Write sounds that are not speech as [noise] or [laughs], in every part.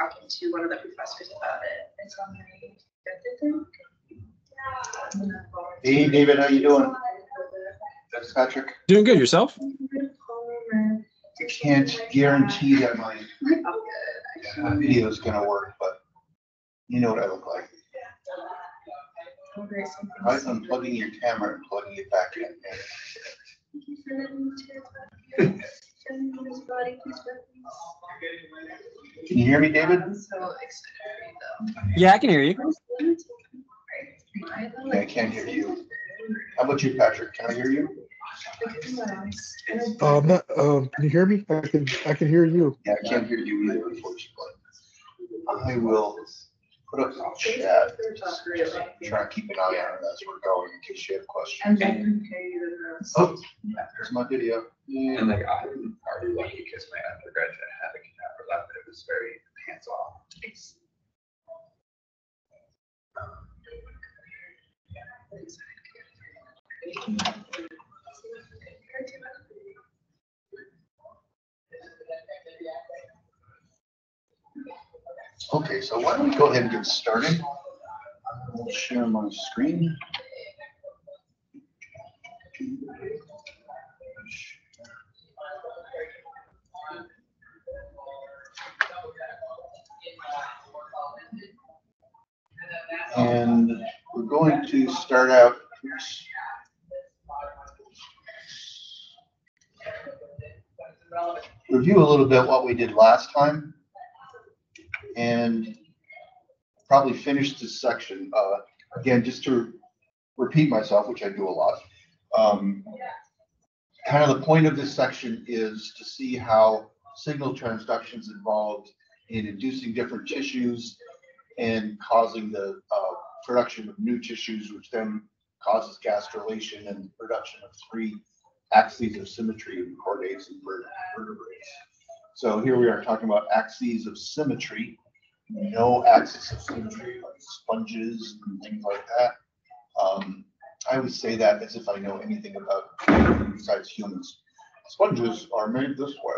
talking to one of the professors about it. It's on my fifth, I think. Hey, David, how you doing? That's Patrick. Doing good yourself? I can't guarantee that my uh, video is gonna work, but you know what I look like. Try unplugging your camera and plugging it back in. [laughs] Can you hear me, David? I'm so excited Yeah, I can hear you. Yeah, I can't hear you. How about you, Patrick? Can I hear you? Um, not, um, can you hear me? I can, I can hear you. Yeah, I can't hear you either, unfortunately. I will put up the chat, try and keep an eye on it as we're going in case you have questions. And then compare you to the. Oh, there's my video. And like I'm already lucky because my undergraduate had a cadaver lab, but it was very hands off. Okay, so why don't we go ahead and get started? I'll share my screen. And we're going to start out. oops. Review a little bit what we did last time. And probably finish this section. Uh, again, just to repeat myself, which I do a lot. Um, kind of the point of this section is to see how signal transduction is involved in inducing different tissues and causing the uh, production of new tissues, which then causes gastrulation and the production of three axes of symmetry in chordates and vertebrates. So here we are talking about axes of symmetry, no axis of symmetry like sponges and things like that. Um, I always say that as if I know anything about besides humans. Sponges are made this way.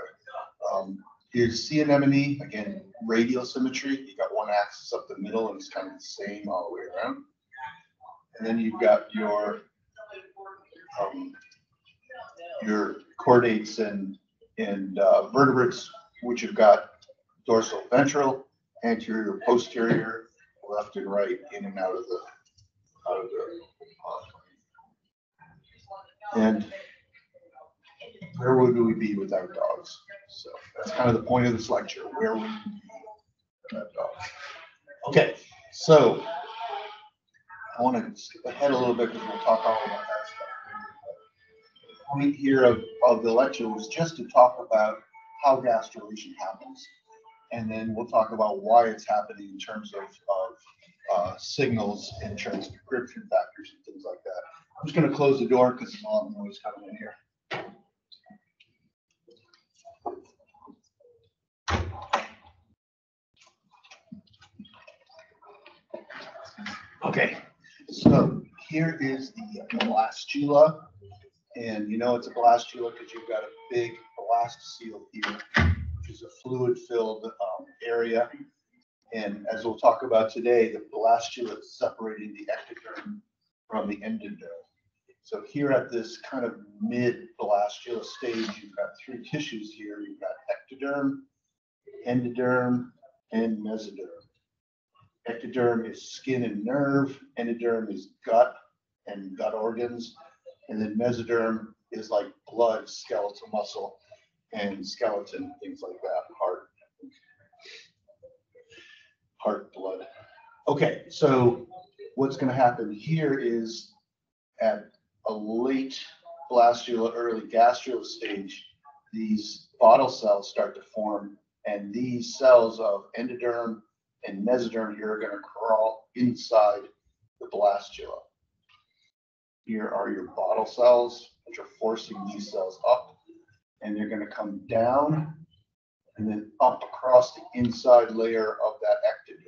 Um, here's sea anemone, again, radial symmetry. You got one axis up the middle and it's kind of the same all the way around. And then you've got your um, your chordates and and uh, vertebrates, which have got dorsal ventral, anterior, posterior, left and right, in and out of the out of the. And where would we be without dogs? So that's kind of the point of this lecture. Where would we be without dogs? Okay, so I want to skip ahead a little bit because we'll talk all about that stuff point here of, of the lecture was just to talk about how gastrulation happens. And then we'll talk about why it's happening in terms of, of, uh, signals in transcription factors and things like that. I'm just gonna close the door because there's a lot of noise coming in here. Okay, so here is the blastula. And you know it's a blastula because you've got a big blast seal here, which is a fluid-filled um, area. And as we'll talk about today, the blastula is separating the ectoderm from the endoderm. So here at this kind of mid-blastula stage, you've got three tissues here. You've got ectoderm, endoderm, and mesoderm. Ectoderm is skin and nerve, endoderm is gut and gut organs, and then mesoderm is like blood, skeletal muscle, and skeleton, things like that, heart. Heart, blood. Okay, so what's gonna happen here is at a late blastula, early gastrula stage, these bottle cells start to form, and these cells of endoderm and mesoderm here are gonna crawl inside the blastula. Here are your bottle cells, which are forcing these cells up, and they're gonna come down and then up across the inside layer of that ectoderm.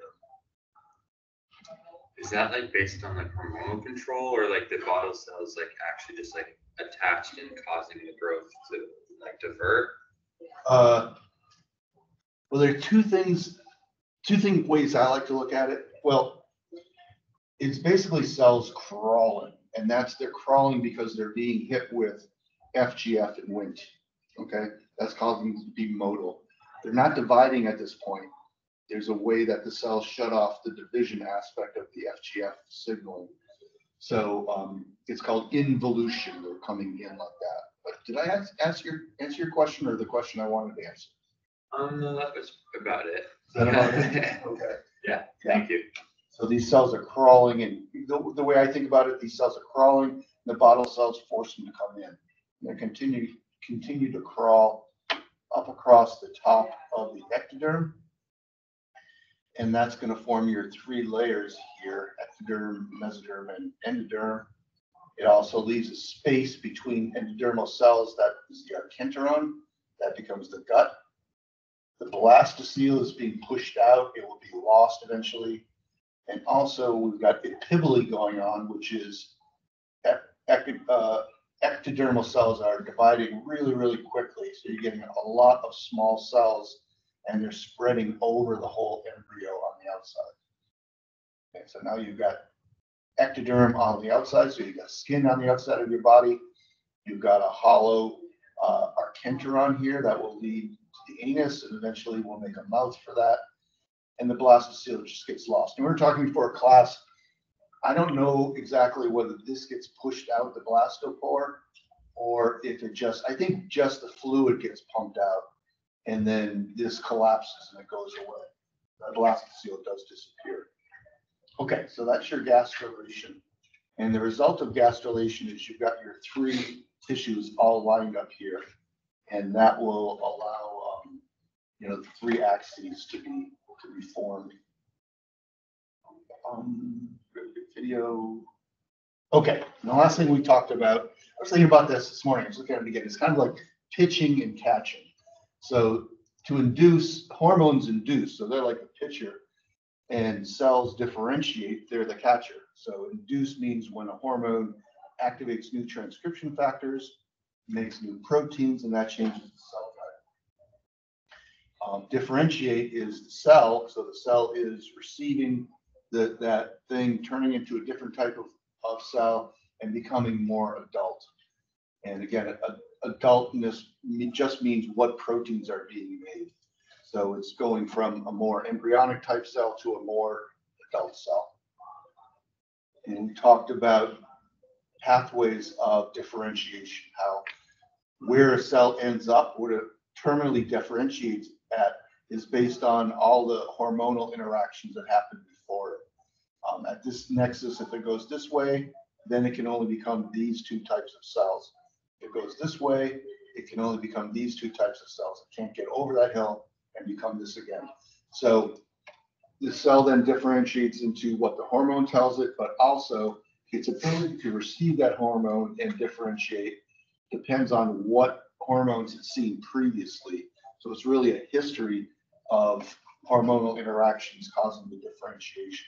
Is that like based on like hormonal control or like the bottle cells like actually just like attached and causing the growth to like divert? Uh, Well, there are two things two thing ways I like to look at it. Well, it's basically cells crawling, and that's they're crawling because they're being hit with FGF and Wnt. Okay, that's causing them to be modal. They're not dividing at this point. There's a way that the cells shut off the division aspect of the FGF signaling. So um, it's called involution. They're coming in like that. But did I ask, ask your answer your question or the question I wanted to answer? Um, no, that was about it. Is that about it? [laughs] Okay. Yeah, thank you. So these cells are crawling and the, the way I think about it, these cells are crawling, and the bottle cells force them to come in. They continue, continue to crawl up across the top of the ectoderm. And that's gonna form your three layers here, ectoderm, mesoderm, and endoderm. It also leaves a space between endodermal cells, that is the archenteron, that becomes the gut. The blastocele is being pushed out, it will be lost eventually. And also, we've got epiboly going on, which is uh, ectodermal cells are dividing really, really quickly. So you're getting a lot of small cells and they're spreading over the whole embryo on the outside. Okay, so now you've got ectoderm on the outside, so you've got skin on the outside of your body. You've got a hollow uh, archenteron here that will lead to the anus and eventually we'll make a mouth for that and the blastocele just gets lost. And we were talking before class, I don't know exactly whether this gets pushed out the blastopore or if it just, I think just the fluid gets pumped out and then this collapses and it goes away. The blastocele does disappear. Okay, so that's your gastrulation. And the result of gastrulation is you've got your three tissues all lined up here. And that will allow, um, you know, the three axes to be to be formed. Um, video. Okay, and the last thing we talked about, I was thinking about this this morning, I was looking at it again, it's kind of like pitching and catching. So to induce, hormones induce, so they're like a pitcher and cells differentiate, they're the catcher. So induce means when a hormone activates new transcription factors, makes new proteins, and that changes the cell type. Um, differentiate is the cell, so the cell is receiving the, that thing, turning into a different type of, of cell and becoming more adult. And again, a, adultness just means what proteins are being made. So it's going from a more embryonic type cell to a more adult cell. And we talked about pathways of differentiation, how where a cell ends up, what it terminally differentiates at is based on all the hormonal interactions that it. Um, at this nexus, if it goes this way, then it can only become these two types of cells. If it goes this way, it can only become these two types of cells. It can't get over that hill and become this again. So the cell then differentiates into what the hormone tells it, but also its ability to receive that hormone and differentiate depends on what hormones it's seen previously. So it's really a history of hormonal interactions causing the differentiation.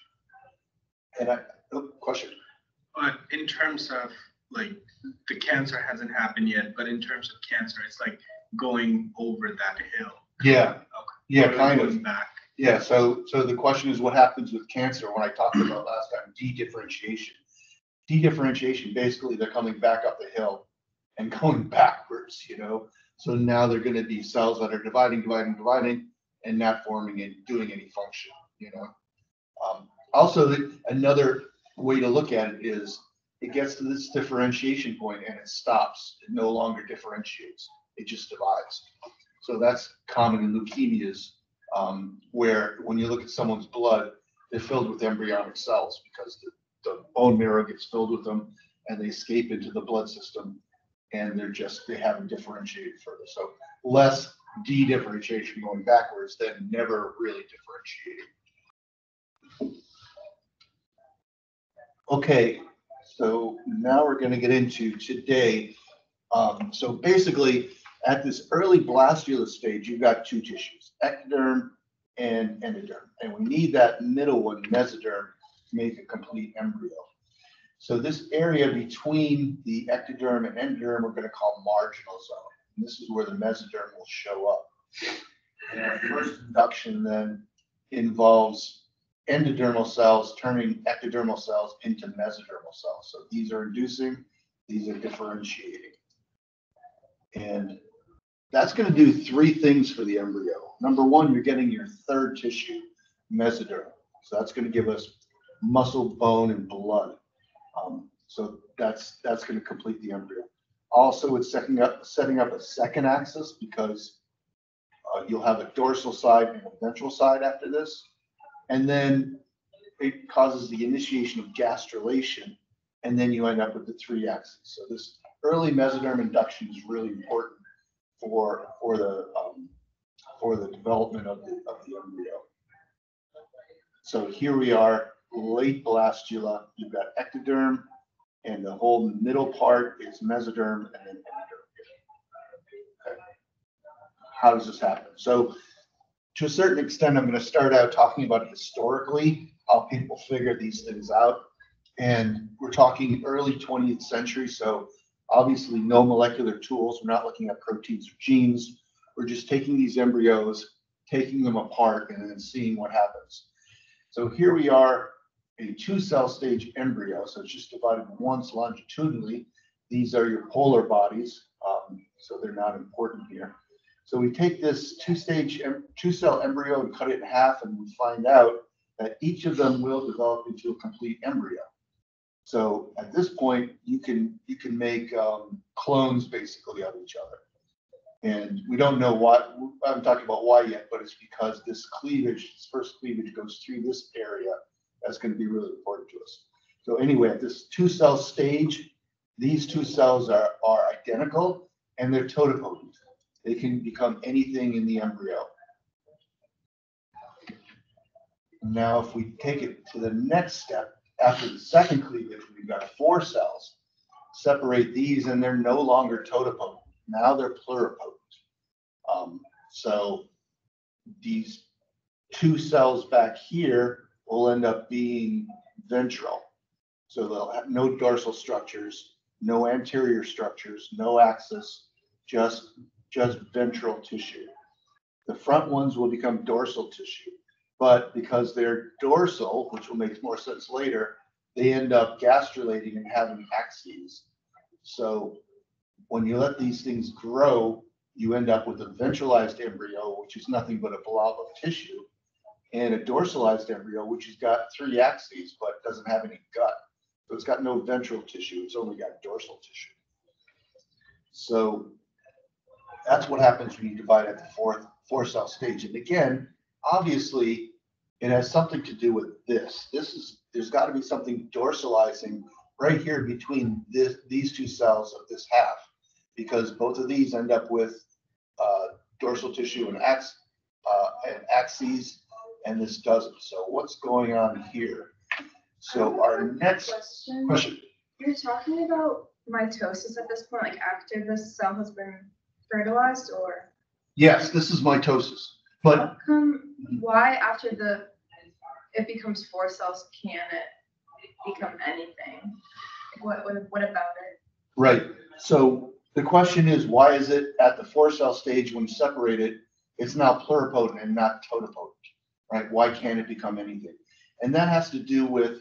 And I, oh, question. But in terms of like the cancer hasn't happened yet, but in terms of cancer, it's like going over that hill. Yeah, Okay. yeah, Or kind of. Back. Yeah, so, so the question is what happens with cancer when I talked about last time, de-differentiation. De-differentiation, basically they're coming back up the hill and going [laughs] backwards, you know? So now they're gonna be cells that are dividing, dividing, dividing and not forming and doing any function, you know? Also, the- another way to look at it is it gets to this differentiation point and it stops. It no longer differentiates. It just divides. So that's common in leukemias um, where when you look at someone's blood, they're filled with embryonic cells because the, the bone marrow gets filled with them and they escape into the blood system and they're just, they haven't differentiated further. So less de-differentiation going backwards than never really differentiating. Okay, so now we're gonna get into today. Um, so basically, at this early blastula stage, you've got two tissues, ectoderm and endoderm. And we need that middle one, mesoderm, to make a complete embryo. So this area between the ectoderm and endoderm, we're gonna call marginal zone. And this is where the mesoderm will show up. And our first induction then involves endodermal cells turning ectodermal cells into mesodermal cells. So these are inducing, these are differentiating. And that's gonna do three things for the embryo. Number one, you're getting your third tissue, mesoderm. So that's gonna give us muscle, bone, and blood. Um, so that's, that's gonna complete the embryo. Also, it's setting up, setting up a second axis because uh, you'll have a dorsal side and a ventral side after this. And then it causes the initiation of gastrulation, and then you end up with the three axes. So this early mesoderm induction is really important for, for the, um, for the development of the, of the embryo. So here we are, late blastula, you've got ectoderm, and the whole middle part is mesoderm and then endoderm. Okay. How does this happen? So to a certain extent, I'm going to start out talking about historically how people figure these things out. And we're talking early 20th century, so obviously no molecular tools. We're not looking at proteins or genes. We're just taking these embryos, taking them apart, and then seeing what happens. So here we are, a two cell stage embryo. So it's just divided once longitudinally. These are your polar bodies, um, so they're not important here. So we take this two stage, two cell embryo and cut it in half, and we find out that each of them will develop into a complete embryo. So at this point, you can you can make um, clones basically of each other. And we don't know what, I haven't talked about why yet, but it's because this cleavage, this first cleavage goes through this area. That's going to be really important to us. So anyway, at this two cell stage, these two cells are, are identical and they're totipotent. They can become anything in the embryo. Now, if we take it to the next step, after the second cleavage, we've got four cells. Separate these and they're no longer totipotent. Now they're pluripotent. Um, so these two cells back here will end up being ventral. So they'll have no dorsal structures, no anterior structures, no axis, just, just ventral tissue. The front ones will become dorsal tissue, but because they're dorsal, which will make more sense later, they end up gastrulating and having axes. So when you let these things grow, you end up with a ventralized embryo, which is nothing but a blob of tissue, and a dorsalized embryo, which has got three axes but doesn't have any gut. So it's got no ventral tissue, it's only got dorsal tissue. So that's what happens when you divide at the fourth four cell stage. And again, obviously, it has something to do with this. This is there's got to be something dorsalizing right here between this, these two cells of this half, because both of these end up with uh, dorsal tissue and ax uh, and axes, and this doesn't. So what's going on here? So our next Question. question. You're talking about mitosis at this point, like after the cell has been fertilized, or Yes, this is mitosis, but how come, why after the, it becomes four cells, can it become anything? What, what, what about it? Right, so the question is, why is it at the four cell stage when separated, it's now pluripotent and not totipotent? Right, why can't it become anything? And that has to do with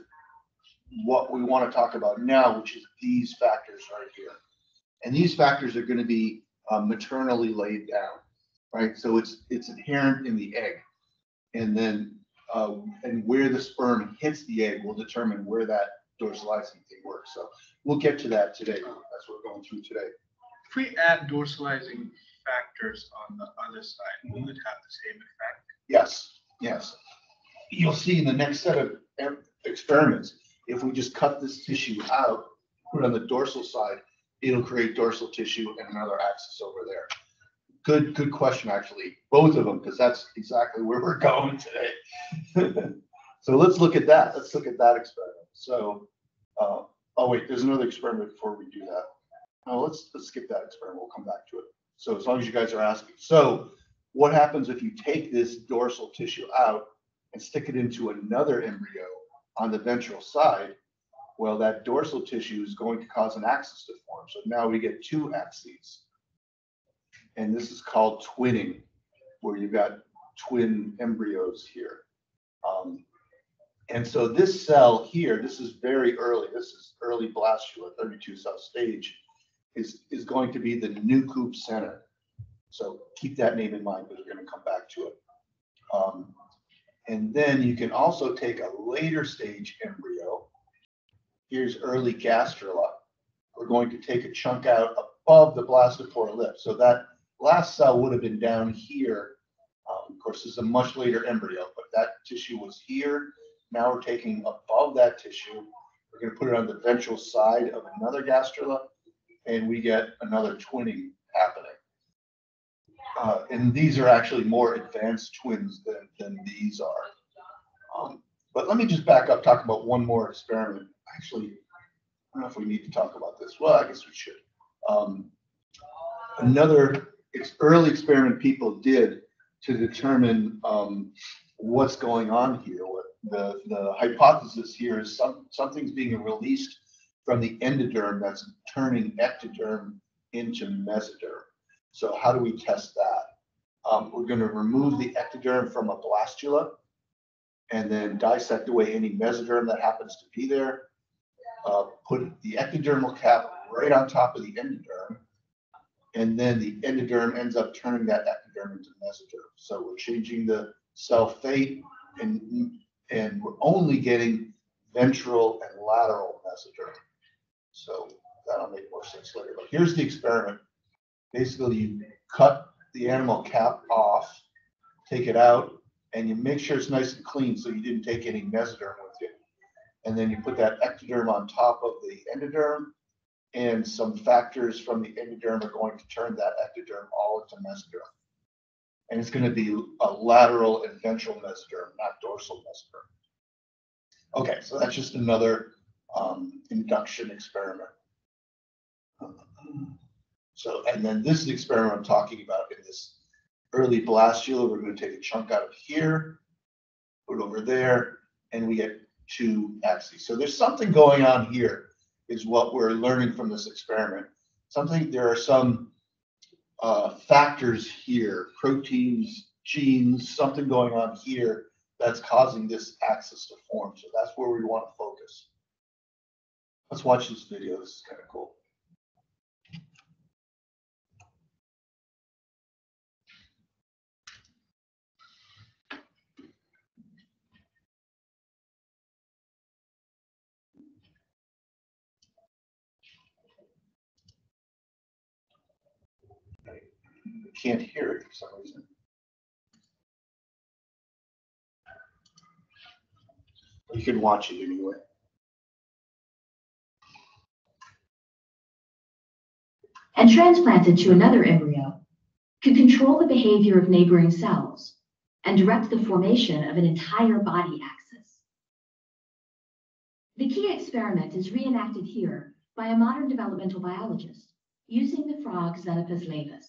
what we want to talk about now, which is these factors right here. And these factors are going to be uh, maternally laid down, right? So it's, it's inherent in the egg. And then, uh, and where the sperm hits the egg will determine where that dorsalizing thing works. So we'll get to that today. That's what we're going through today. If we add dorsalizing factors on the other side, will it have the same effect? Yes, yes. You'll see in the next set of experiments, if we just cut this tissue out, put it on the dorsal side, it'll create dorsal tissue and another axis over there. Good, good question, actually, both of them, because that's exactly where we're going today. [laughs] So let's look at that. Let's look at that experiment. So, uh, oh wait, there's another experiment before we do that. No, let's, let's skip that experiment. We'll come back to it. So as long as you guys are asking. So what happens if you take this dorsal tissue out and stick it into another embryo on the ventral side? Well, that dorsal tissue is going to cause an axis to form. So now we get two axes. And this is called twinning, where you've got twin embryos here. Um, and so this cell here, this is very early, this is early blastula, thirty-two cell stage, is, is going to be the Nieuwkoop center. So keep that name in mind, because we're gonna come back to it. Um, and then you can also take a later stage embryo. Here's early gastrula. We're going to take a chunk out above the blastopore lip. So that last cell would have been down here. Um, of course, this is a much later embryo, but that tissue was here. Now we're taking above that tissue. We're gonna put it on the ventral side of another gastrula, and we get another twinning happening. Uh, and these are actually more advanced twins than, than these are. Um, But let me just back up, talk about one more experiment. Actually, I don't know if we need to talk about this. Well, I guess we should. Um, Another ex- early experiment people did to determine um, what's going on here. What the, the hypothesis here is some, something's being released from the endoderm that's turning ectoderm into mesoderm. So how do we test that? Um, we're gonna remove the ectoderm from a blastula and then dissect away any mesoderm that happens to be there. Uh, put the ectodermal cap right on top of the endoderm. And then the endoderm ends up turning that ectoderm into mesoderm. So we're changing the cell fate and, and we're only getting ventral and lateral mesoderm. So that'll make more sense later, but here's the experiment. Basically, you cut the animal cap off, take it out, and you make sure it's nice and clean, so you didn't take any mesoderm. And then you put that ectoderm on top of the endoderm, and some factors from the endoderm are going to turn that ectoderm all into mesoderm. And it's gonna be a lateral and ventral mesoderm, not dorsal mesoderm. Okay, so that's just another um, induction experiment. So, and then this is the experiment I'm talking about in this early blastula. We're gonna take a chunk out of here, put it over there, and we get two axes. So there's something going on here is what we're learning from this experiment. Something, there are some uh, factors here, proteins, genes, something going on here that's causing this axis to form. So that's where we want to focus. Let's watch this video. This is kind of cool. Can't hear it for some reason. You can watch it anyway. and transplanted to another embryo could control the behavior of neighboring cells and direct the formation of an entire body axis. The key experiment is reenacted here by a modern developmental biologist using the frog Xenopus laevis.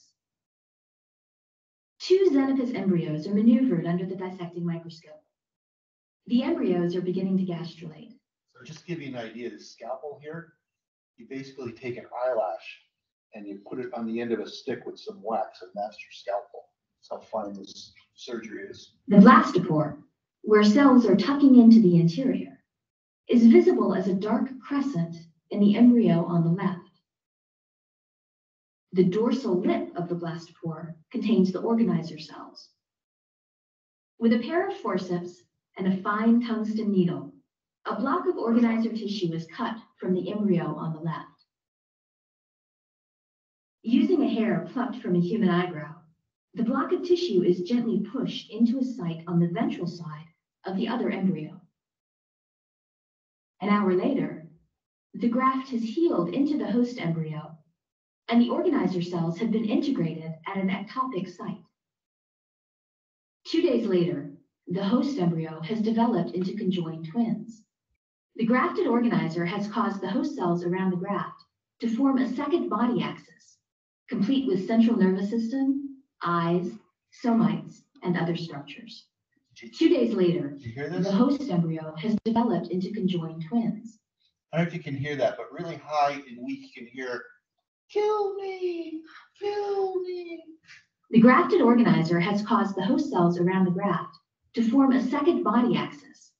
Two Xenopus embryos are maneuvered under the dissecting microscope. The embryos are beginning to gastrulate. So just to give you an idea, the scalpel here, you basically take an eyelash and you put it on the end of a stick with some wax and that's your scalpel. That's how fine this surgery is. The blastopore, where cells are tucking into the interior, is visible as a dark crescent in the embryo on the left. The dorsal lip of the blastopore contains the organizer cells. With a pair of forceps and a fine tungsten needle, a block of organizer tissue is cut from the embryo on the left. Using a hair plucked from a human eyebrow, the block of tissue is gently pushed into a site on the ventral side of the other embryo. An hour later, the graft has healed into the host embryo, and the organizer cells have been integrated at an ectopic site. Two days later, the host embryo has developed into conjoined twins. The grafted organizer has caused the host cells around the graft to form a second body axis, complete with central nervous system, eyes, somites, and other structures. Two days later, Did you hear this? the host embryo has developed into conjoined twins. I don't know if you can hear that, but really high and weak, you can hear, kill me, kill me. The grafted organizer has caused the host cells around the graft to form a second body axis,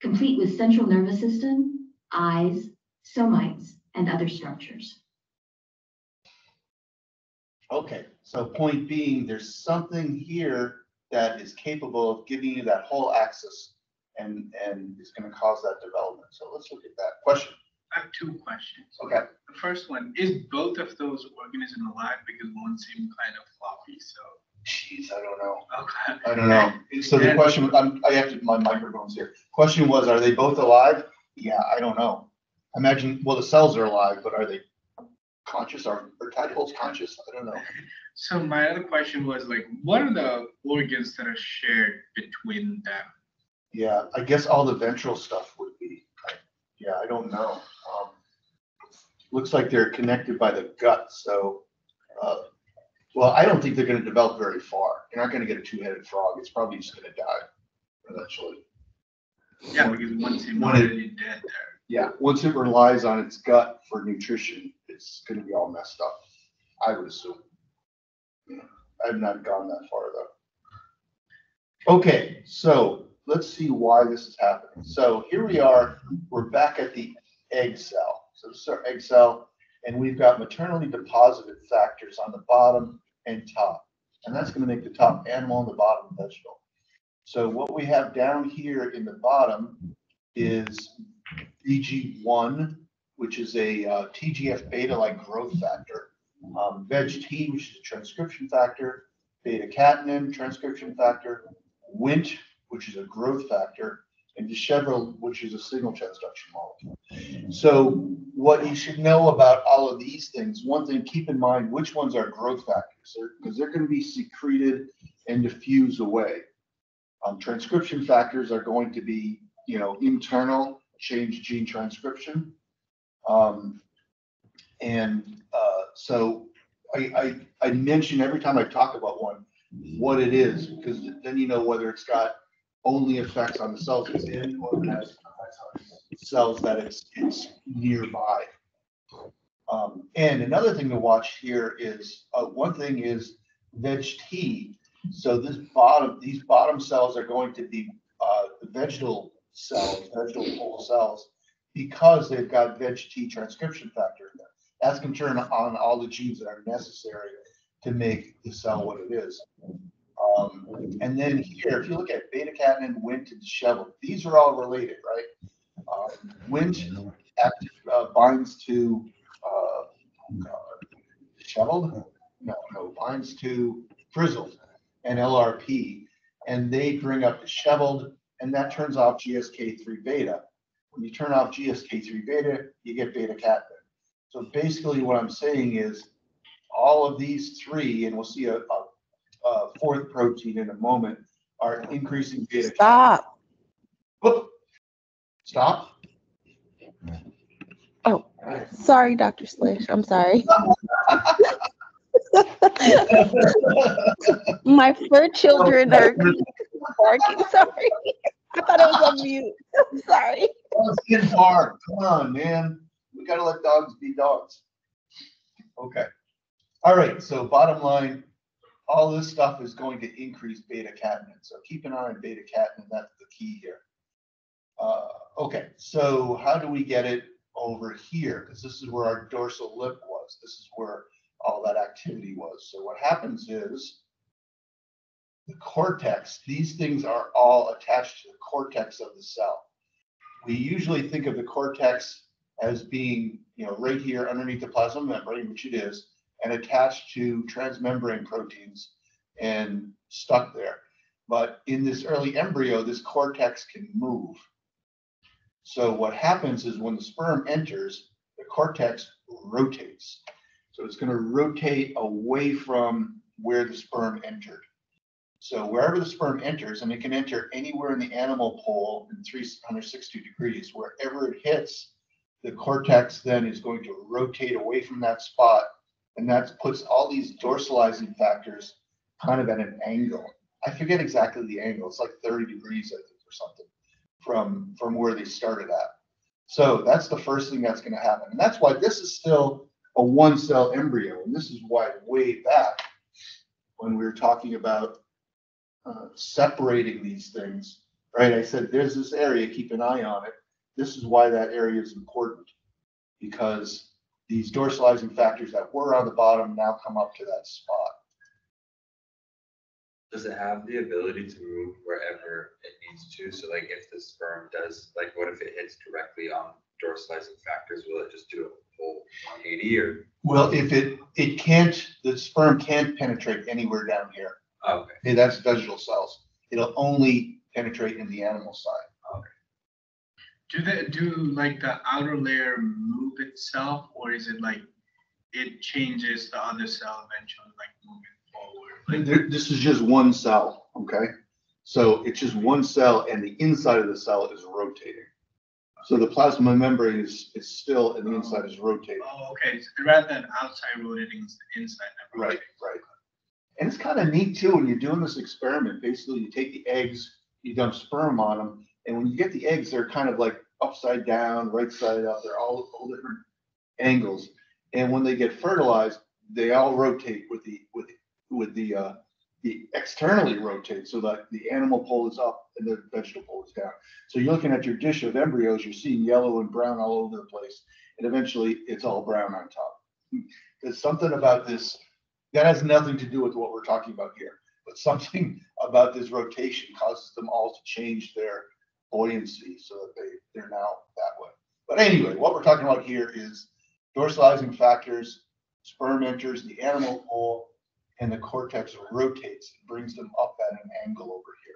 complete with central nervous system, eyes, somites, and other structures. Okay, so point being, there's something here that is capable of giving you that whole axis and, and is gonna cause that development. So let's look at that. Question, I have two questions. okay? The first one, is both of those organisms alive? Because one seemed kind of floppy, so. Jeez, I don't know. Okay. I don't know. So the question, I'm, I have to, my microphone's here. Question was, are they both alive? Yeah, I don't know. Imagine, well, the cells are alive, but are they conscious? Are, are tadpoles conscious? I don't know. So my other question was like, what are the organs that are shared between them? Yeah, I guess all the ventral stuff would be, yeah, I don't know. Um, Looks like they're connected by the gut, so, uh, well, I don't think they're gonna develop very far. You're not gonna get a two-headed frog. It's probably just gonna die eventually. Yeah, because one seemed One is- already dead there. Yeah, once it relies on its gut for nutrition, it's gonna be all messed up, I would assume. Yeah, I've not gone that far though. Okay, so let's see why this is happening. So here we are, we're back at the egg cell. So this is our egg cell, and we've got maternally deposited factors on the bottom and top. And that's gonna make the top animal and the bottom vegetable. So what we have down here in the bottom is Vg1, which is a uh, TGF beta like growth factor. Um, Veg T, which is a transcription factor, beta catenin, transcription factor, Wnt, which is a growth factor, and Dishevel, which is a signal transduction molecule. So what you should know about all of these things, one thing, keep in mind which ones are growth factors, because they're going to be secreted and diffused away. Um, transcription factors are going to be, you know, internal, change gene transcription. Um, and, uh, so I, I, I mention every time I talk about one, what it is, because then you know whether it's got only affects on the cells it's in or it has effects on cells that it's, it's nearby. Um, and another thing to watch here is, uh, one thing is veg T. So this bottom, these bottom cells are going to be, uh, vegetal cells, vegetal pole cells, because they've got veg T transcription factor. That's going to turn on all the genes that are necessary to make the cell what it is. Um, and then here, if you look at beta catenin, Wnt, and disheveled, these are all related, right? Um, Wnt active, uh, binds to uh, uh, disheveled, no, no, binds to frizzled and LRP, and they bring up disheveled, and that turns off GSK3 beta. When you turn off GSK3 beta, you get beta catenin. So basically, what I'm saying is, all of these three, and we'll see a, a, a fourth protein in a moment, are increasing beta. Stop. Whoop. Stop. Oh, sorry, Dr. Slish. I'm sorry. [laughs] My fur children are [laughs] barking. Sorry. I thought I was on mute. I'm sorry. Oh, Let's hard. Come on, man. We gotta let dogs be dogs. Okay. All right, so bottom line, all this stuff is going to increase beta catenin. So keep an eye on beta catenin. That's the key here. Uh, okay, so how do we get it over here? Because this is where our dorsal lip was. This is where all that activity was. So what happens is the cortex, these things are all attached to the cortex of the cell. We usually think of the cortex as being, you know, right here underneath the plasma membrane, which it is, and attached to transmembrane proteins and stuck there. But in this early embryo, this cortex can move. So what happens is when the sperm enters, the cortex rotates. So it's going to rotate away from where the sperm entered. So wherever the sperm enters, and it can enter anywhere in the animal pole in 360 degrees, wherever it hits, the cortex then is going to rotate away from that spot. And that puts all these dorsalizing factors kind of at an angle. I forget exactly the angle. It's like 30 degrees, I think, or something from, from where they started at. So that's the first thing that's going to happen. And that's why this is still a one cell embryo. And this is why way back when we were talking about uh, separating these things, right? I said, there's this area, keep an eye on it. This is why that area is important. Because these dorsalizing factors that were on the bottom now come up to that spot. Does it have the ability to move wherever it needs to? So like if the sperm does, like what if it hits directly on dorsalizing factors, will it just do a whole one eighty or? Well, if it, it can't, the sperm can't penetrate anywhere down here. Okay, Okay, that's vegetal cells. It'll only penetrate in the animal side. Do they, do like the outer layer move itself or is it like it changes the other cell eventually, like moving forward? Like, There- This is just one cell, okay? So it's just one cell and the inside of the cell is rotating. So the plasma membrane is, is still and the inside is rotating. Oh, okay, so rather than outside rotating, it's the inside that Right, right. And it's kind of neat too, when you're doing this experiment, basically you take the eggs, you dump sperm on them, and when you get the eggs, they're kind of like upside down, right side up, they're all, all different angles. And when they get fertilized, they all rotate with the, with, with the, uh, the externally rotate, so that the animal pole is up and the vegetable pole is down. So you're looking at your dish of embryos, you're seeing yellow and brown all over the place, and eventually it's all brown on top. There's something about this that has nothing to do with what we're talking about here, but something [laughs] about this rotation causes them all to change their buoyancy so that they, they're that way. But anyway, what we're talking about here is dorsalizing factors, sperm enters the animal pole, and the cortex rotates, and brings them up at an angle over here.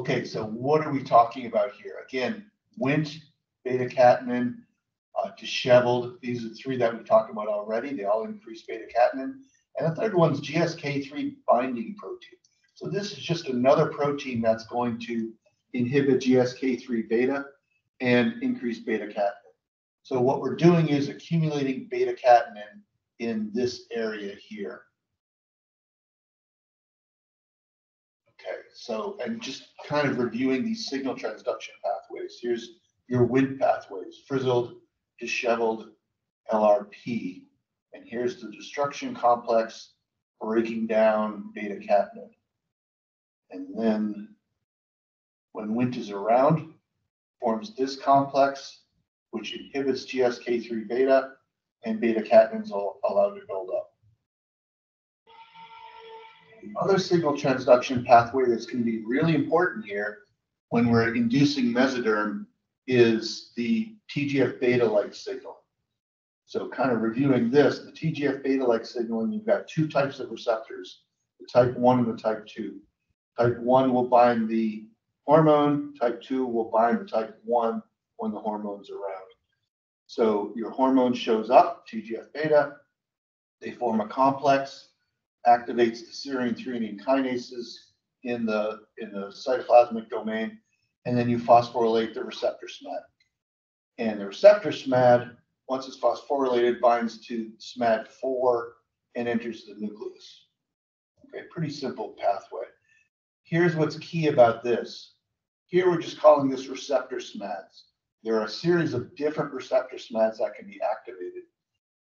Okay, so what are we talking about here? Again, Wnt, beta catenin, uh, disheveled. These are three that we talked about already. They all increase beta catenin. And the third one's GSK3 binding protein. So this is just another protein that's going to inhibit GSK3 beta and increase beta catenin. So what we're doing is accumulating beta catenin in this area here. Okay, so, and just kind of reviewing these signal transduction pathways. Here's your Wnt pathways, frizzled, disheveled, LRP. And here's the destruction complex breaking down beta catenin. And then when Wnt is around, forms this complex, which inhibits GSK3 beta, and beta catenin's all allowed to build up. The other signal transduction pathway that's going to be really important here when we're inducing mesoderm is the TGF beta-like signal. So kind of reviewing this, the TGF beta-like signaling, you've got two types of receptors, the type 1 and the type 2. Type 1 will bind the hormone, type 2 will bind to type 1 when the hormone's around. So your hormone shows up, TGF beta, they form a complex, activates the serine threonine kinases in the, in the cytoplasmic domain, and then you phosphorylate the receptor SMAD. And the receptor SMAD, once it's phosphorylated, binds to SMAD4 and enters the nucleus. Okay, pretty simple pathway. Here's what's key about this. Here we're just calling this receptor SMADs. There are a series of different receptor SMADs that can be activated.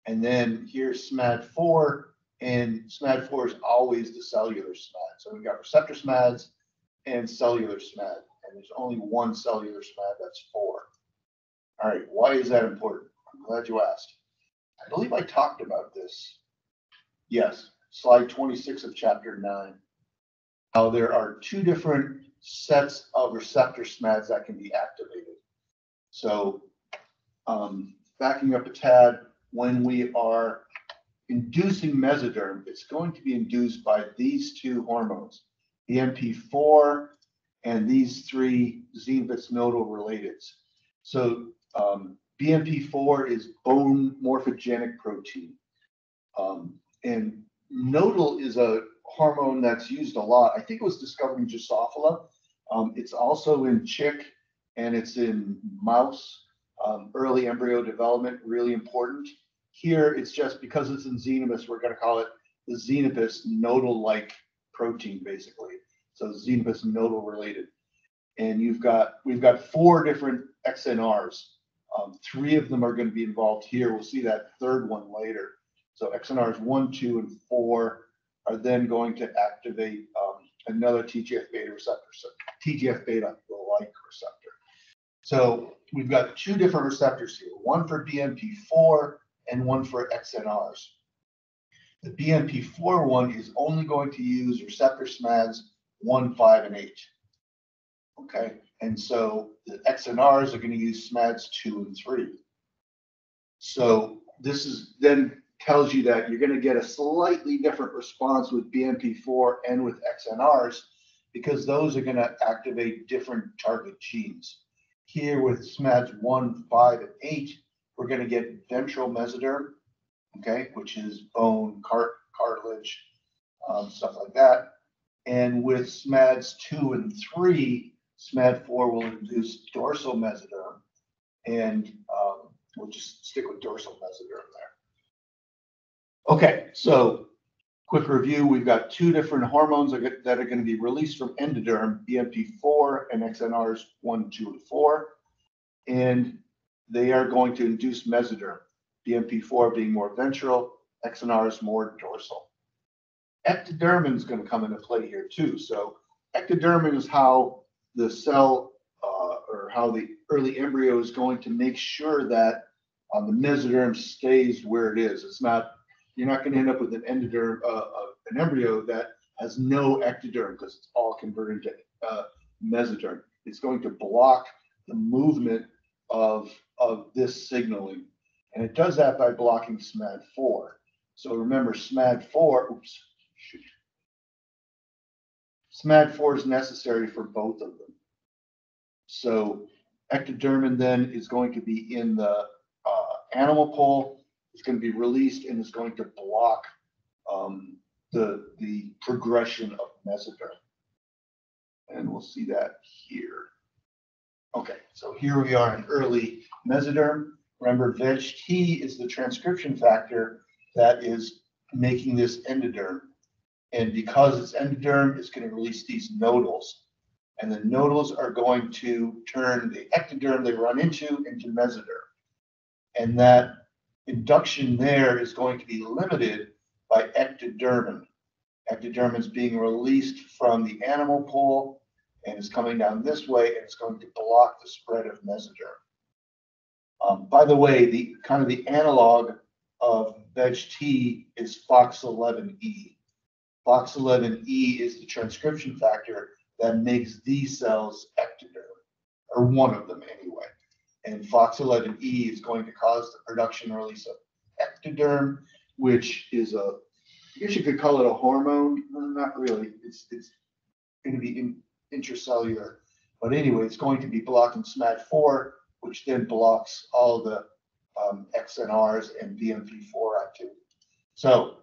And then here's SMAD4, and SMAD4 is always the cellular SMAD. So we've got receptor SMADs and cellular SMAD, and there's only one cellular SMAD, that's four. All right, why is that important? I'm glad you asked. I believe I talked about this. Yes, slide 26 of chapter 9. How there are two different sets of receptor SMADs that can be activated. So um, backing up a tad, when we are inducing mesoderm, it's going to be induced by these two hormones, the MP4 and these three Xenopus nodal relateds. So um, BMP4 is bone morphogenic protein. Um, and nodal is a hormone that's used a lot. I think it was discovered in Drosophila. Um, it's also in chick and it's in mouse. Um, early embryo development, really important. Here, it's just because it's in Xenopus, we're going to call it the Xenopus nodal-like protein, basically. So Xenobus nodal related. And you've got, we've got four different XNRs. Um, three of them are going to be involved here. We'll see that third one later. So XNRs one, two, and four are then going to activate, um, another TGF beta receptor, so TGF beta like receptor. So we've got two different receptors here, one for BMP4 and one for XNRs. The BMP4 one is only going to use receptor SMADs 1, 5, and 8. Okay, and so the XNRs are going to use SMADs 2 and 3. So this is then tells you that you're going to get a slightly different response with BMP4 and with XNRs because those are going to activate different target genes. Here with SMADs 1, 5, and 8, we're going to get ventral mesoderm, okay, which is bone, cart, cartilage, um, stuff like that. And with SMADs 2 and 3, SMAD 4 will induce dorsal mesoderm, and um, we'll just stick with dorsal mesoderm there. Okay, so quick review, we've got two different hormones that are, going to be released from endoderm, BMP4 and XNRs 1, 2, and 4. And they are going to induce mesoderm, BMP4 being more ventral, XNRs more dorsal. Ectodermin is going to come into play here too. So ectodermin is how the cell uh, or how the early embryo is going to make sure that uh, the mesoderm stays where it is. It's not you're not going to end up with an endoderm, uh, uh, an embryo that has no ectoderm because it's all converted to uh, mesoderm. It's going to block the movement of, of this signaling. And it does that by blocking SMAD4. So remember SMAD4, oops, shoot. SMAD4 is necessary for both of them. So ectodermin then is going to be in the uh, animal pole it's going to be released and is going to block um, the, the progression of mesoderm. And we'll see that here. Okay, so here we are in early mesoderm. Remember, VEG-T is the transcription factor that is making this endoderm. And because it's endoderm, it's going to release these nodals. And the nodals are going to turn the ectoderm they run into into mesoderm. And that induction there is going to be limited by ectodermin. Ectodermin is being released from the animal pole and is coming down this way and it's going to block the spread of mesoderm. Um, by the way, the kind of the analog of VEG-T is FoxI1e. FoxI1e is the transcription factor that makes these cells ectoderm, or one of them anyway. And FoxI1e is going to cause the production and release of ectoderm, which is a, I guess you could call it a hormone. Not really. It's, it's going to be in, intracellular. But anyway, it's going to be blocking SMAD4, which then blocks all the um, XNRs and BMP4 activity. So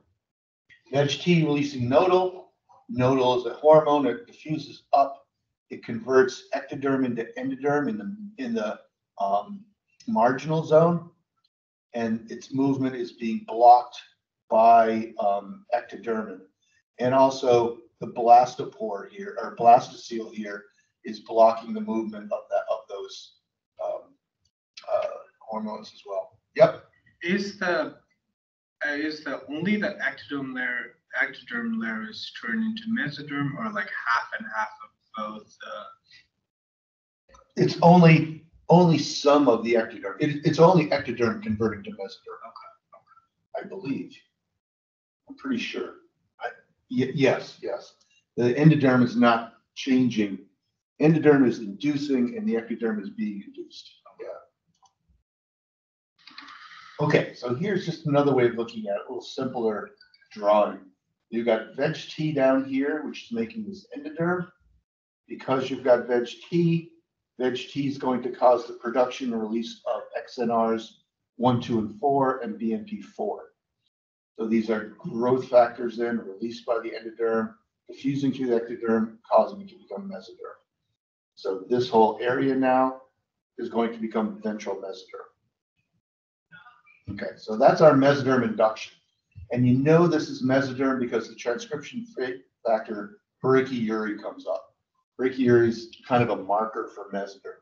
VEG-T releasing nodal. Nodal is a hormone that diffuses up. It converts ectoderm into endoderm in the in the um, marginal zone, and its movement is being blocked by um, ectodermin. And also the blastopore here, or blastocele here, is blocking the movement of that of those um, uh, hormones as well. Yep. Is the uh, is the only the ectoderm layer ectoderm layer is turned into mesoderm, or like half and half of both? Uh... It's only only some of the ectoderm. It, it's only ectoderm converting to mesoderm. Okay. I believe. I'm pretty sure. I, y- yes, yes. The endoderm is not changing. Endoderm is inducing and the ectoderm is being induced. Yeah. Okay, so here's just another way of looking at it, a little simpler drawing. You've got veg T down here, which is making this endoderm. Because you've got veg T, VEG-T is going to cause the production and release of XNRs 1, 2, and 4, and BMP4. So these are growth factors then released by the endoderm, diffusing to the ectoderm, causing it to become mesoderm. So this whole area now is going to become ventral mesoderm. Okay, so that's our mesoderm induction. And you know this is mesoderm because the transcription factor brachyury comes up. Brachyury is kind of a marker for mesoderm.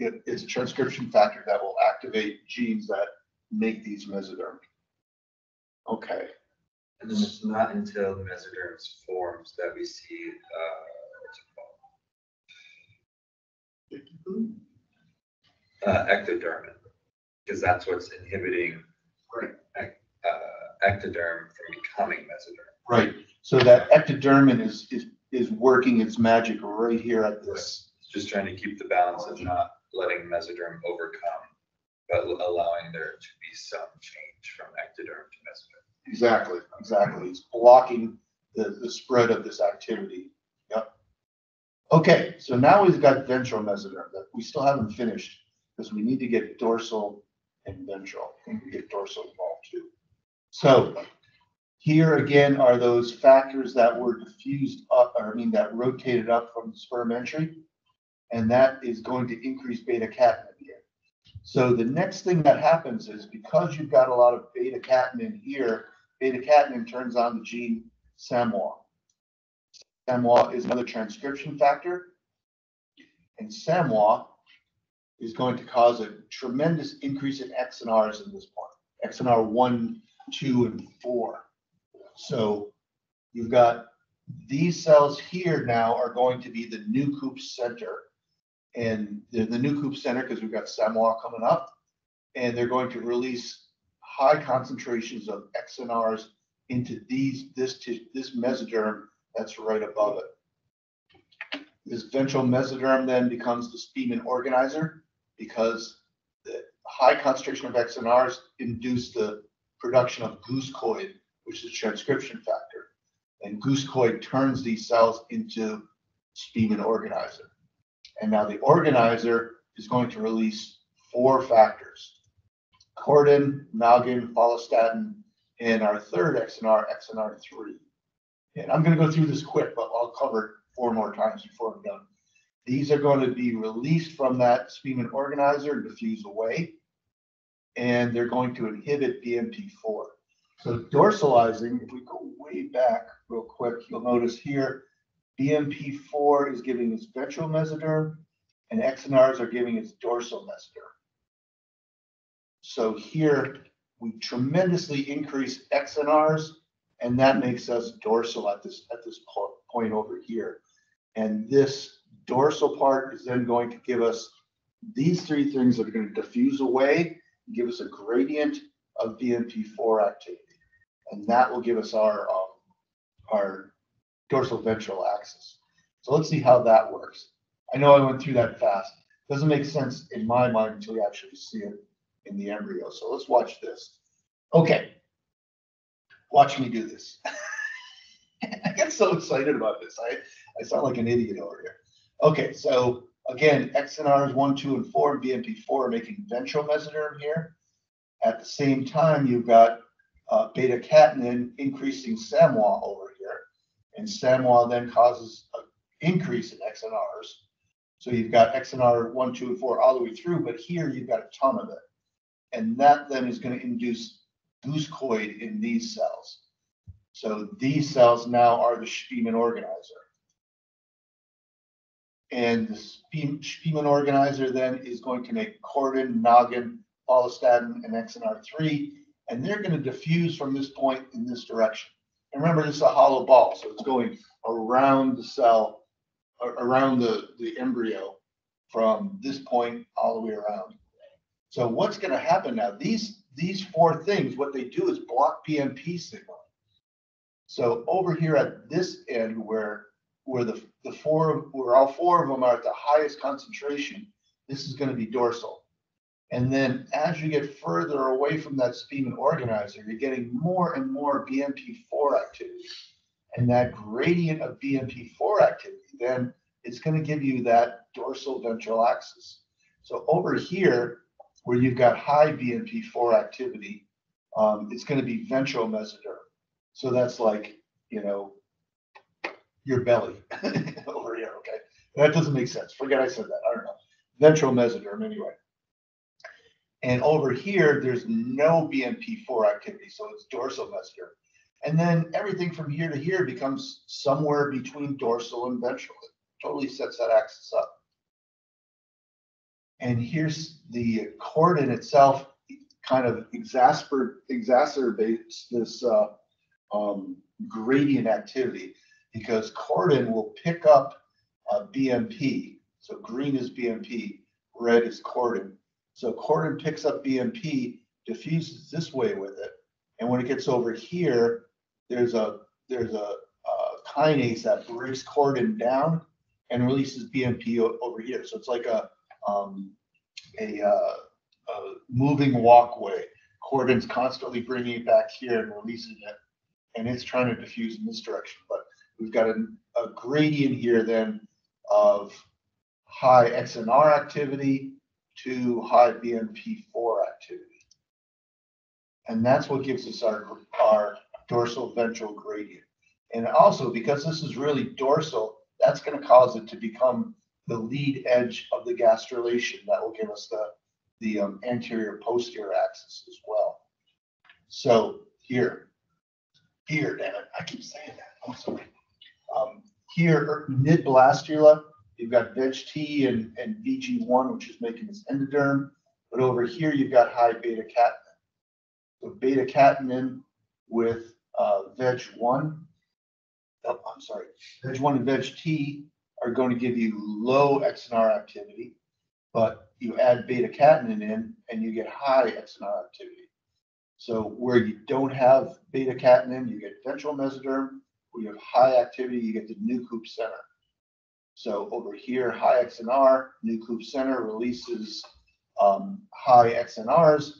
It is a transcription factor that will activate genes that make these mesoderm. Okay. And then it's not until the mesoderms forms that we see, uh, what's it called? Uh, ectodermin, because that's what's inhibiting Right. ec- uh, ectoderm from becoming mesoderm. Right, so that ectodermin is, is, is working its magic right here at this. Just trying to keep the balance of not letting mesoderm overcome, but allowing there to be some change from ectoderm to mesoderm. Exactly, exactly. It's blocking the, the spread of this activity. Yep. Okay, so now we've got ventral mesoderm that we still haven't finished because we need to get dorsal and ventral. We get dorsal involved too. So here again are those factors that were diffused up, or I mean, that rotated up from the sperm entry. And that is going to increase beta catenin here. So the next thing that happens is because you've got a lot of beta catenin here, beta catenin turns on the gene Siamois. Siamois is another transcription factor. And Siamois is going to cause a tremendous increase in XNRs in this point. XNR one, two, and four. So you've got these cells here now are going to be the Nieuwkoop center. And they're the Nieuwkoop center because we've got Siamois coming up. And they're going to release high concentrations of XNRs into these, this, this mesoderm that's right above it. This ventral mesoderm then becomes the Spemann organizer because the high concentration of XNRs induce the production of goosecoid, which is a transcription factor. And goosecoid turns these cells into Spemann organizer. And now the organizer is going to release four factors. Chordin, noggin, follistatin, and our third XNR, XNR3. And I'm going to go through this quick, but I'll cover it four more times before I'm done. These are going to be released from that Spemann organizer and diffuse away. And they're going to inhibit BMP4. So dorsalizing, if we go way back real quick, you'll notice here, BMP4 is giving its ventral mesoderm and XNRs are giving its dorsal mesoderm. So here, we tremendously increase XNRs and that makes us dorsal at this, at this po- point over here. And this dorsal part is then going to give us these three things that are going to diffuse away, and give us a gradient of BMP4 activity. And that will give us our, um, our dorsal ventral axis. So let's see how that works. I know I went through that fast. Doesn't make sense in my mind until you actually see it in the embryo. So let's watch this. Okay. Watch me do this. [laughs] I get so excited about this. I, I sound like an idiot over here. Okay, so again, X and XNRs one, two, and four, and BMP4 are making ventral mesoderm here. At the same time, you've got uh, beta catenin increasing Siamois over here. And Siamois then causes an increase in XNRs. So you've got XNR one, two, and four all the way through, but here you've got a ton of it. And that then is going to induce goosecoid in these cells. So these cells now are the Spemann organizer. And the Spie- Spemann organizer then is going to make chordin, noggin, follistatin, and XNR3, and they're going to diffuse from this point in this direction. And remember, this is a hollow ball, so it's going around the cell, around the, the embryo from this point all the way around. So what's going to happen now? These, these four things, what they do is block BMP signaling. So over here at this end where, where the, the four, where all four of them are at the highest concentration, this is going to be dorsal. And then as you get further away from that Spemann organizer, you're getting more and more BMP4 activity. And that gradient of BMP4 activity, then it's going to give you that dorsal ventral axis. So over here, where you've got high BMP4 activity, um, it's going to be ventral mesoderm. So that's like, you know, your belly [laughs] over here, okay? That doesn't make sense. Forget I said that. I don't know. Ventral mesoderm anyway. And over here, there's no BMP4 activity, so it's dorsal mesoderm. And then everything from here to here becomes somewhere between dorsal and ventral. It totally sets that axis up. And here's the chordin itself kind of exacerbates this uh, um, gradient activity because chordin will pick up uh, BMP. So green is BMP, red is chordin. So chordin picks up BMP, diffuses this way with it. And when it gets over here, there's a, there's a, uh kinase that breaks chordin down and releases BMP over here. So it's like a, um, a, uh, a moving walkway. Chordin's constantly bringing it back here and releasing it. And it's trying to diffuse in this direction, but we've got a, a gradient here then of high XNR activity to high BMP4 activity. And that's what gives us our, our dorsal ventral gradient. And also, because this is really dorsal, that's gonna cause it to become the lead edge of the gastrulation. That will give us the, the um, anterior posterior axis as well. So here, here, damn it, I keep saying that, I'm sorry. Um, Here, mid blastula, you've got veg T and, and VG1, which is making this endoderm. But over here, you've got high beta catenin. So beta catenin with uh, veg one. Oh, I'm sorry, veg one and veg T are going to give you low XNR activity. But you add beta catenin in and you get high XNR activity. So where you don't have beta catenin, you get ventral mesoderm. Where you have high activity, you get the Nieuwkoop center. So over here, high XNR, new nucleus center releases um, high XNRs,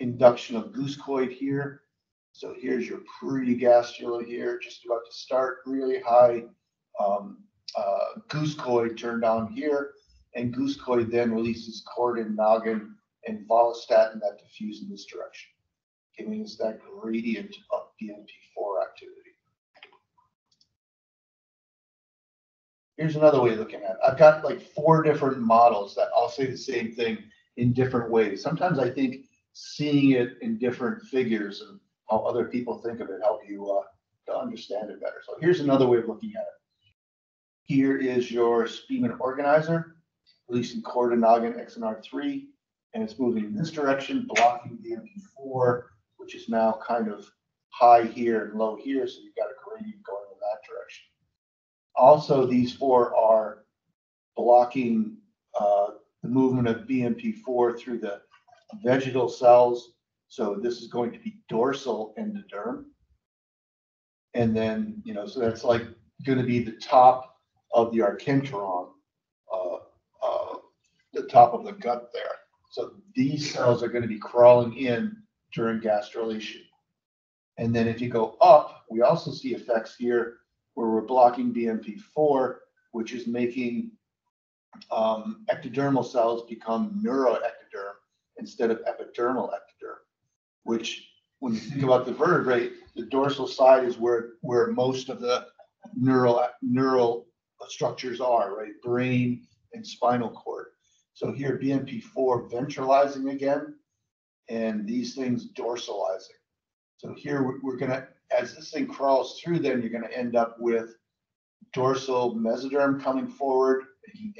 induction of goosecoid here. So here's your pregastula here, just about to start, really high um, uh, goosecoid turned on here. And goosecoid then releases chordin, noggin, and follistatin that diffuse in this direction, giving us that gradient of BMP4 activity. Here's another way of looking at it. I've got like four different models that all say the same thing in different ways. Sometimes I think seeing it in different figures and how other people think of it help you uh, to understand it better. So here's another way of looking at it. Here is your Spemann organizer, releasing chordin-noggin XNR3, and it's moving in this direction, blocking the BMP4, which is now kind of high here and low here, so you've got a gradient going in that direction. Also, these four are blocking uh, the movement of BMP4 through the vegetal cells. So this is going to be dorsal endoderm. And then, you know, so that's like going to be the top of the archenteron, uh, uh, the top of the gut there. So these cells are going to be crawling in during gastrulation. And then if you go up, we also see effects here where we're blocking BMP4, which is making um, ectodermal cells become neuroectoderm instead of epidermal ectoderm, which when you think about the vertebrae, the dorsal side is where, where most of the neural, neural structures are, right? Brain and spinal cord. So here BMP4 ventralizing again, and these things dorsalizing. So here we're, we're gonna, as this thing crawls through, then you're gonna end up with dorsal mesoderm coming forward,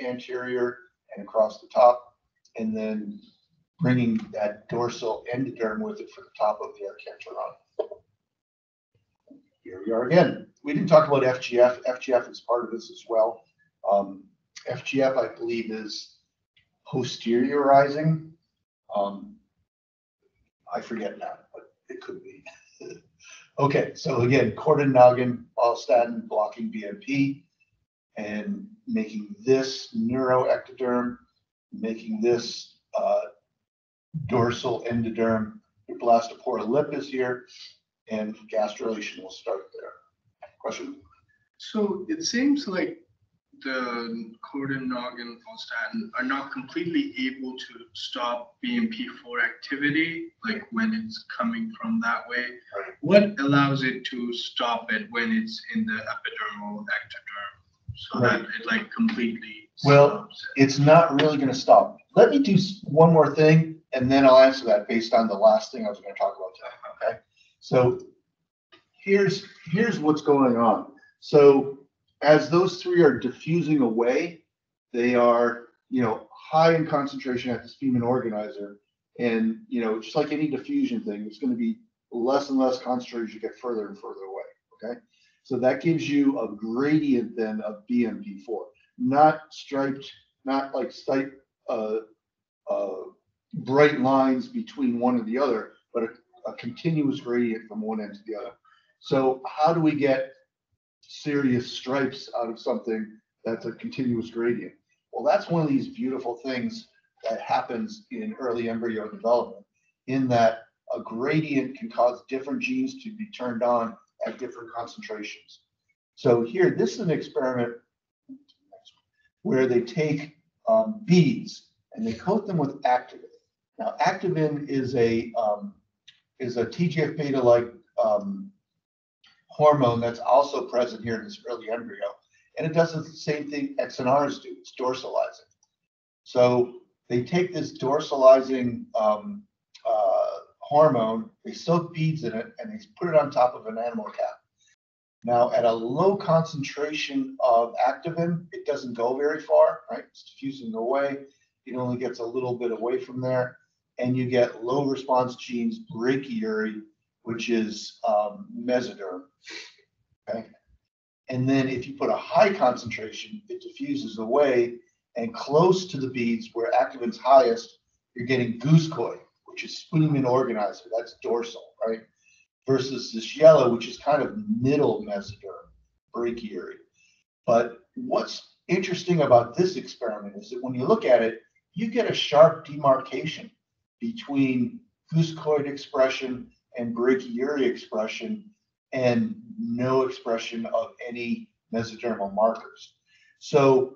anterior and across the top, and then bringing that dorsal endoderm with it for the top of the archenteron. Here we are again. We didn't talk about FGF. FGF is part of this as well. Um, FGF, I believe, is posteriorizing. Um, I forget now, but it could be. [laughs] okay, so again, chordin noggin, statin blocking BMP and making this neuroectoderm, making this uh, dorsal endoderm. Your blastopore lip is here, and gastrulation will start there. Question? So it seems like the chordin, noggin, follistatin are not completely able to stop BMP4 activity, like when it's coming from that way. Right. What allows it to stop it when it's in the epidermal ectoderm? So that it like completely Well, stops it? It's not really going to stop. Let me do one more thing, and then I'll answer that based on the last thing I was going to talk about today. Okay, so here's here's what's going on. So as those three are diffusing away, they are you know high in concentration at the Spemann organizer, and you know just like any diffusion thing, it's going to be less and less concentrated as you get further and further away, okay? So that gives you a gradient then of BMP four, not striped, not like stripe, uh, uh, bright lines between one and the other, but a, a continuous gradient from one end to the other. So how do we get serious stripes out of something that's a continuous gradient? Well, that's one of these beautiful things that happens in early embryo development, in that a gradient can cause different genes to be turned on at different concentrations. So here, this is an experiment where they take um, beads and they coat them with activin. Now, activin is a um, is a TGF beta like um, hormone that's also present here in this early embryo, and it does the same thing XNRs do. It's dorsalizing. So they take this dorsalizing um, uh, hormone, they soak beads in it, and they put it on top of an animal cap. Now, at a low concentration of activin, it doesn't go very far, right? It's diffusing away. It only gets a little bit away from there, and you get low response genes, brachyury, which is um, mesoderm. Okay. And then if you put a high concentration, it diffuses away, and close to the beads where activin's highest, you're getting goose goosecoid, which is Spemann organizer. That's dorsal, right? Versus this yellow, which is kind of middle mesoderm, brachyury. But what's interesting about this experiment is that when you look at it, you get a sharp demarcation between goosecoid expression and brachyury expression and no expression of any mesodermal markers. So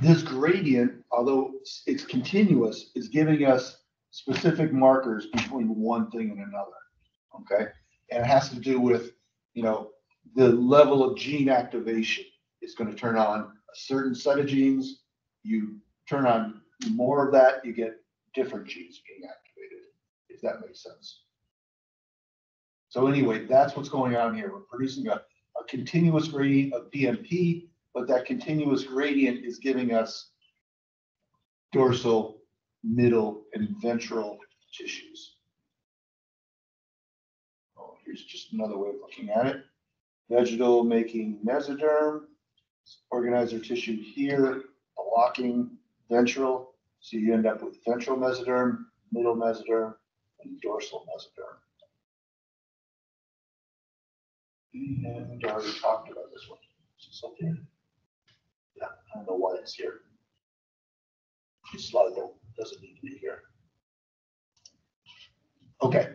this gradient, although it's continuous, is giving us specific markers between one thing and another. Okay, and it has to do with you know the level of gene activation. It's going to turn on a certain set of genes. You turn on more of that, you get different genes being activated. If that makes sense. So anyway, that's what's going on here. We're producing a, a continuous gradient of BMP but that continuous gradient is giving us dorsal, middle, and ventral tissues. Oh, here's just another way of looking at it. Vegetal making mesoderm, organizer tissue here, blocking ventral. So you end up with ventral mesoderm, middle mesoderm, and dorsal mesoderm. And I already talked about this one. Something. Yeah, I don't know why it's here. This slide doesn't need to be here. Okay,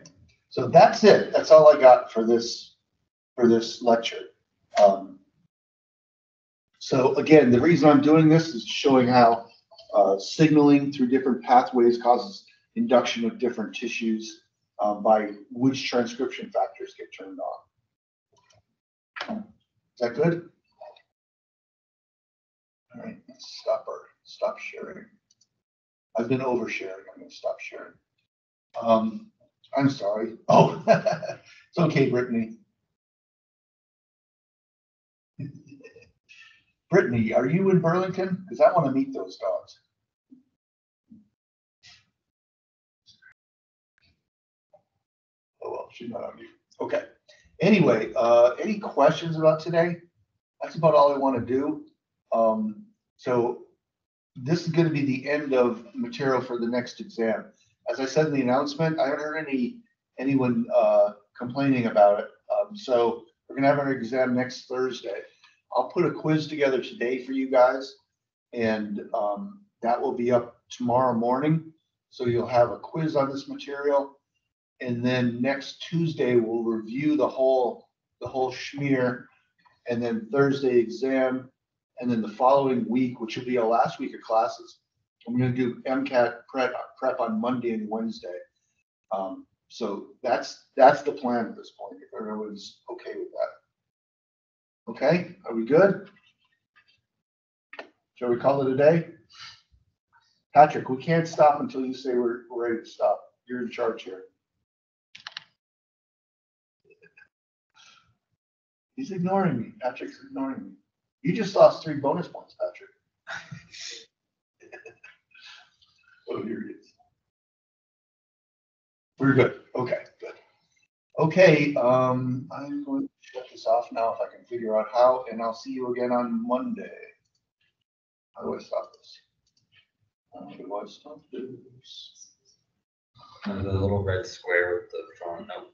so that's it. That's all I got for this, for this lecture. Um, so again, the reason I'm doing this is showing how uh, signaling through different pathways causes induction of different tissues um, by which transcription factors get turned on. Is that good? All right, let's stop our, stop sharing. I've been oversharing. I'm gonna stop sharing. Um, I'm sorry. Oh, [laughs] it's okay, Brittany. [laughs] Brittany, are you in Burlington? Because I want to meet those dogs. Oh, well, she's not on mute. Okay. Anyway, uh, any questions about today? That's about all I want to do. Um, so this is going to be the end of material for the next exam. As I said in the announcement, I haven't heard any anyone uh, complaining about it. Um, so we're going to have our exam next Thursday. I'll put a quiz together today for you guys, and um, that will be up tomorrow morning. So you'll have a quiz on this material, and then next Tuesday we'll review the whole the whole schmear, and then Thursday exam, and then the following week, which will be our last week of classes, I'm going to do MCAT prep, prep on Monday and Wednesday. Um, so that's that's the plan at this point. If everyone's okay with that. Okay, are we good? Shall we call it a day? Patrick, we can't stop until you say we're, we're ready to stop. You're in charge here. He's ignoring me. Patrick's ignoring me. You just lost three bonus points, Patrick. oh, here he is. We're good. Okay, good. Okay, um, I'm going to shut this off now if I can figure out how, and I'll see you again on Monday. How do I stop this? How do I stop this? And the little red square with the phone, no,